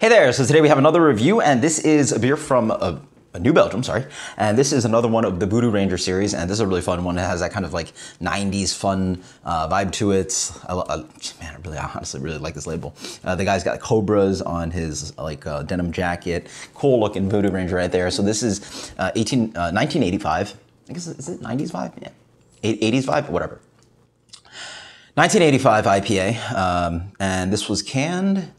Hey there, so today we have another review, and this is a beer from a, a New Belgium, sorry. And this is another one of the Voodoo Ranger series, and this is a really fun one. It has that kind of like 90s fun uh, vibe to it. I, I, man, I really, I honestly really like this label. Uh, the guy's got cobras on his like uh, denim jacket. Cool looking Voodoo Ranger right there. So this is uh, 18, 1985. I guess, is it 90s vibe? Yeah. 80s vibe? Whatever. 1985 IPA, um, and this was canned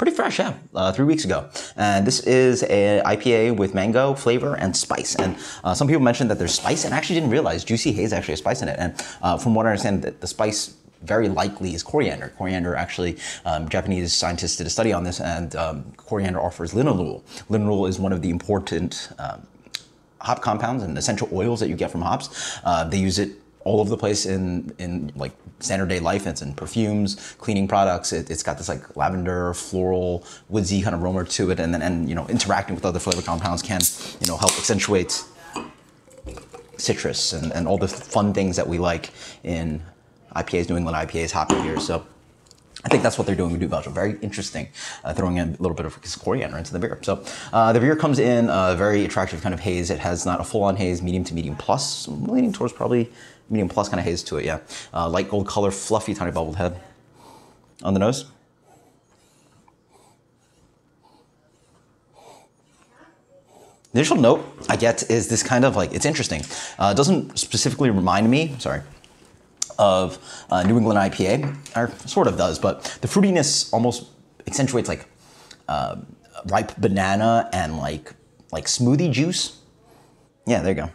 pretty fresh, yeah, uh, three weeks ago. And this is a IPA with mango flavor and spice. And uh, some people mentioned that there's spice, and I actually didn't realize Juicy Haze actually has spice in it. And uh, from what I understand, the, the spice very likely is coriander. Coriander actually, um, Japanese scientists did a study on this, and um, coriander offers linalool. Linalool is one of the important um, hop compounds and essential oils that you get from hops. Uh, they use it all over the place in in like standard day life. It's in perfumes, cleaning products. It, has got this like lavender, floral, woodsy kind of aroma to it, and then and you know interacting with other flavor compounds can you know help accentuate citrus and, and all the fun things that we like in IPAs, New England IPAs, hoppy beers. So. I think that's what they're doing with Belgium. Very interesting, uh, throwing in a little bit of coriander into the beer. So uh, the beer comes in a very attractive kind of haze. It has not a full-on haze, medium to medium plus, leaning towards probably medium plus kind of haze to it, yeah. Uh, light gold color, fluffy, tiny bubbled head. On the nose. The initial note I get is this kind of like, it's interesting. Uh, doesn't specifically remind me, sorry, of uh, New England IPA, or sort of does, but the fruitiness almost accentuates like uh, ripe banana and like like smoothie juice. Yeah, there you go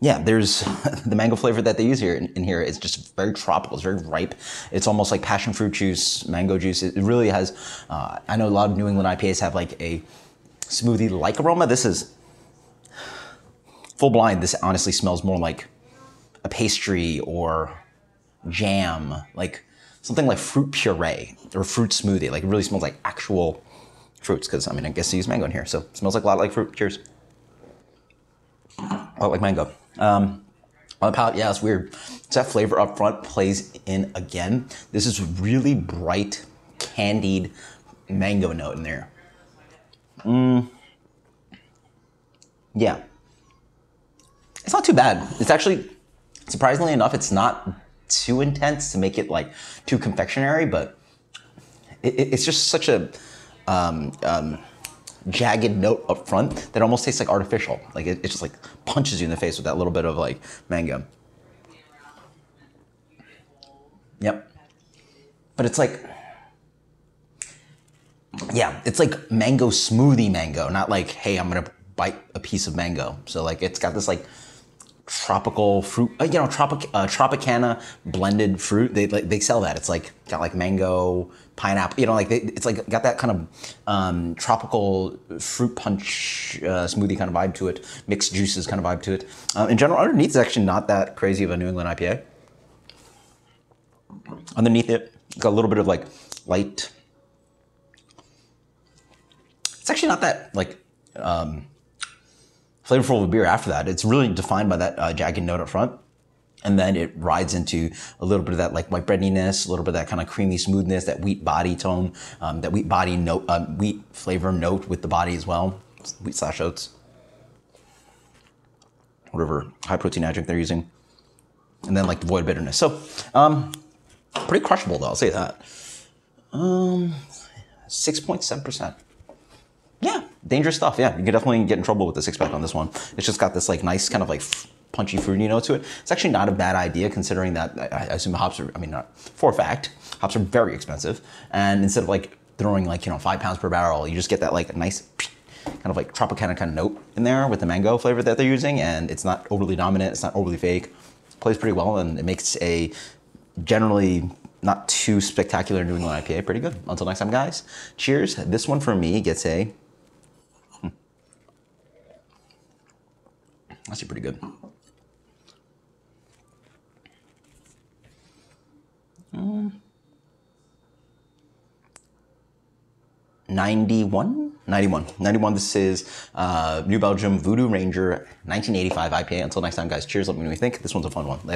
yeah, there's the mango flavor that they use here in, in, here is just very tropical. It's very ripe. It's almost like passion fruit juice, mango juice. It, really has. Uh, I know a lot of New England IPAs have like a smoothie-like aroma. This is full blind. This honestly smells more like a pastry or jam, like something like fruit puree or fruit smoothie. Like it really smells like actual fruits. Because I mean, I guess they use mango in here, so it smells like a lot like fruit. Cheers. A lot like mango. Um, on the palate, yeah, it's weird. It's that flavor up front plays in again. This is really bright, candied mango note in there. Mm. Yeah. It's not too bad. It's actually, surprisingly enough, it's not too intense to make it like too confectionery, but it, it's just such a um, um, jagged note up front that almost tastes like artificial. Like it, it just like punches you in the face with that little bit of like mango. Yep. But it's like, yeah, it's like mango smoothie mango, not like, hey, I'm gonna bite a piece of mango. So like it's got this like tropical fruit, uh, you know, tropic uh, Tropicana blended fruit. They like they sell that. It's like got like mango, pineapple. You know, like they, it's like got that kind of um, tropical fruit punch uh, smoothie kind of vibe to it. Mixed juices kind of vibe to it. Uh, in general, underneath is actually not that crazy of a New England IPA. Underneath it, got a little bit of like light. It's actually not that like. Um, flavorful of a beer after that. It's really defined by that uh, jagged note up front. And then it rides into a little bit of that like white breadiness, a little bit of that kind of creamy smoothness, that wheat body tone, um, that wheat body note, um, wheat flavor note with the body as well, wheat slash oats, whatever high protein adjunct they're using, and then like the void bitterness. So, um, pretty crushable though, I'll say that. Um, 6.7% dangerous stuff. Yeah, you can definitely get in trouble with the six pack on this one. It's just got this like nice kind of like punchy fruity note to it. It's actually not a bad idea considering that I assume hops are. I mean, not for a fact, hops are very expensive, and instead of like throwing like you know five pounds per barrel, you just get that like a nice kind of like Tropicana kind of note in there with the mango flavor that they're using, and it's not overly dominant. It's not overly fake. It plays pretty well, and it makes a generally not too spectacular New England IPA pretty good. Until next time, guys. Cheers. This one for me gets a That's pretty good. Um, 91? 91. 91. This is uh, New Belgium Voodoo Ranger 1985 IPA. Until next time, guys, cheers. Let me know what you think. This one's a fun one. Later.